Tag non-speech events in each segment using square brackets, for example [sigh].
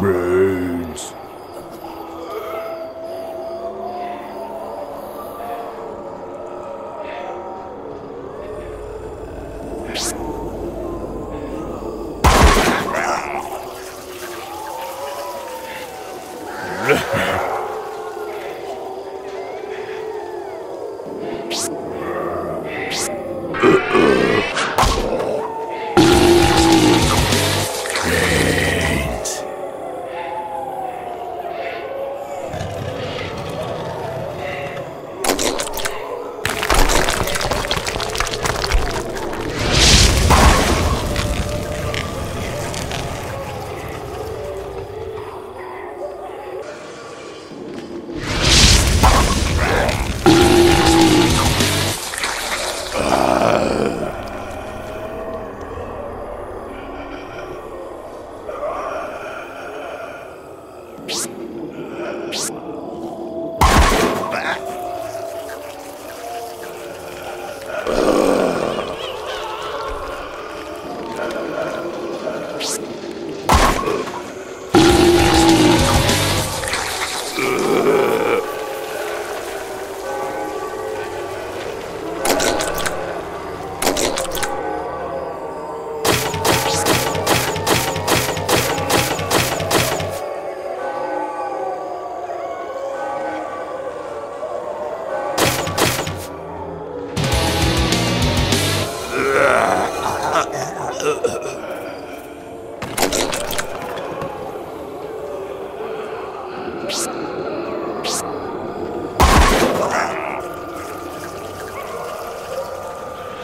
Brains. Brains. [laughs] Uh...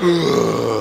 Brains.